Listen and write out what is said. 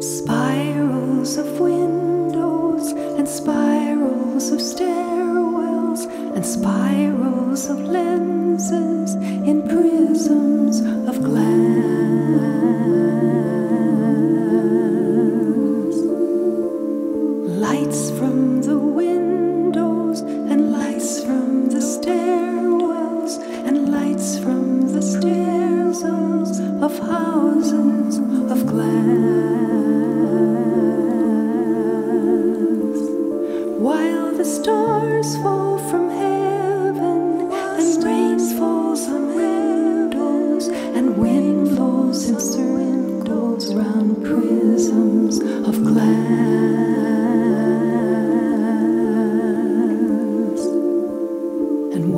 Spirals of windows and spirals of stairwells and spirals of lenses in prisms of glass. Lights from the window stars fall from heaven and rain falls on windows and wind blows in circles round prisms of glass. And